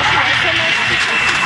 Thank you.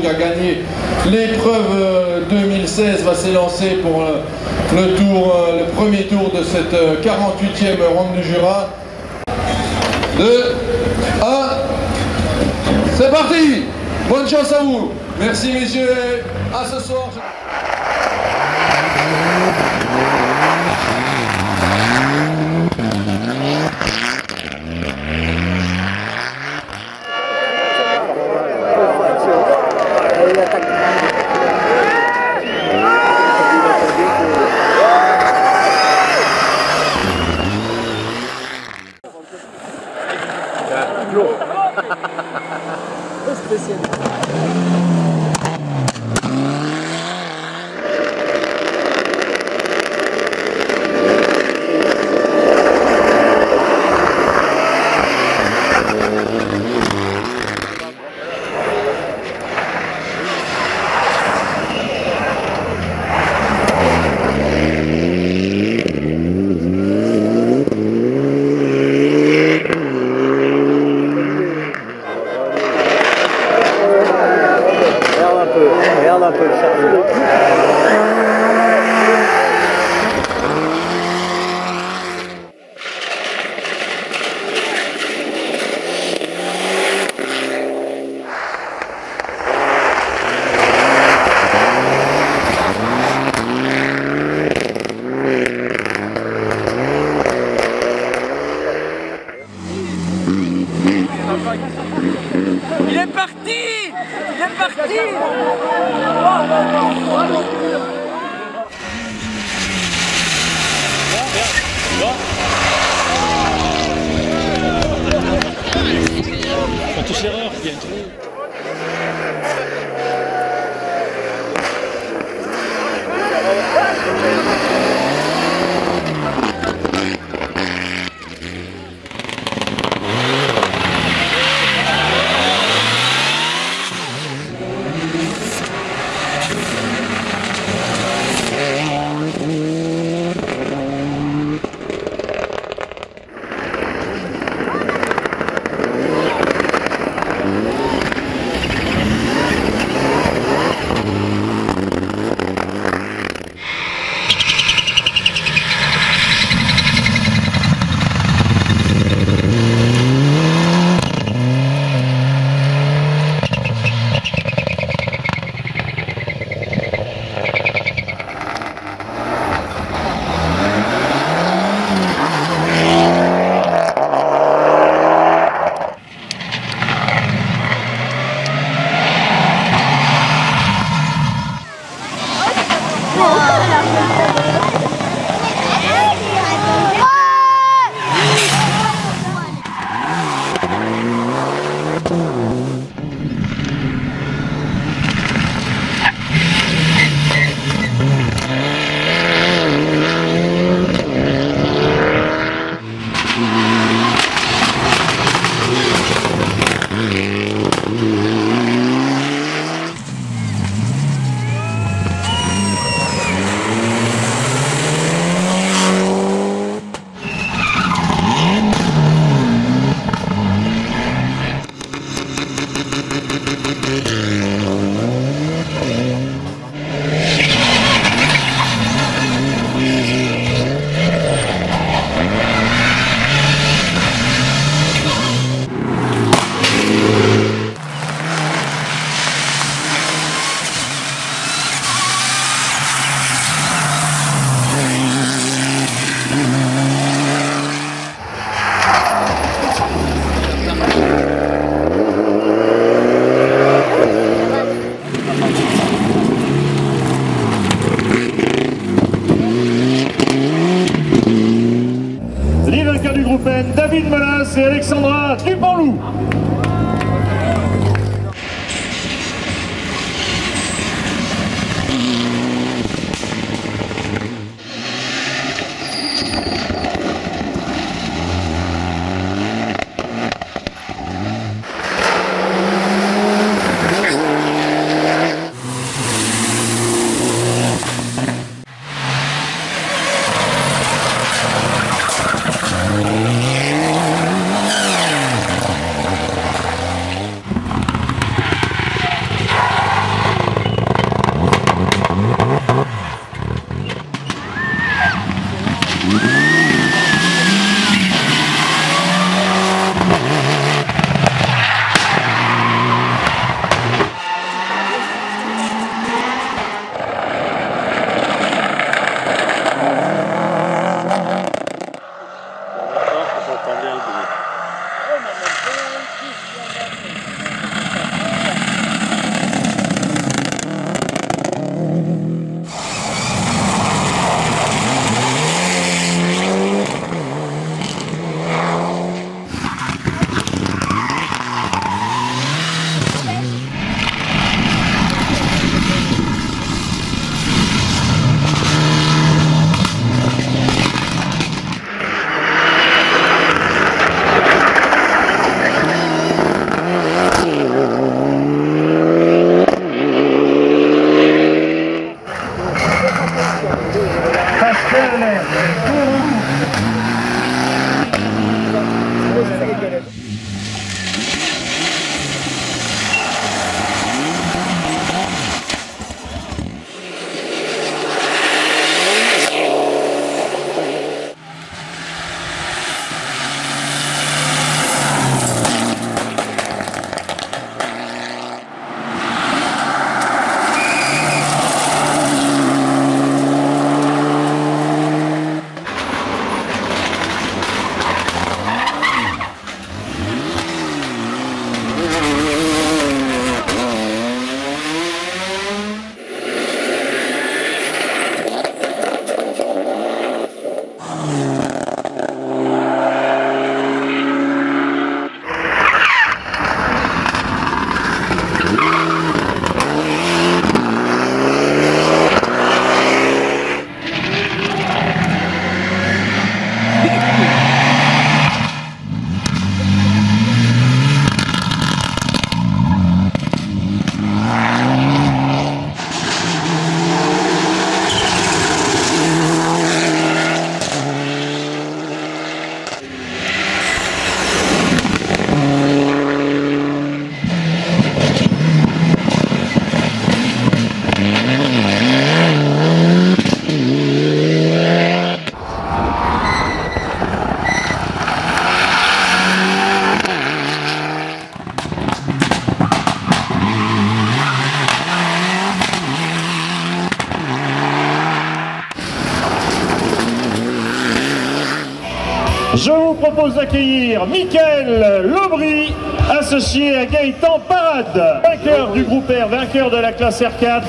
Qui a gagné l'épreuve euh, 2016 va s'élancer pour euh, le euh, le premier tour de cette euh, 48e ronde du Jura. 2, 1, c'est parti Bonne chance à vous Merci messieurs, à ce soir. 红色的 Yeah. Propose d'accueillir Mickaël Lobry, associé à Gaëtan Parade, vainqueur du groupe R, vainqueur de la classe R4.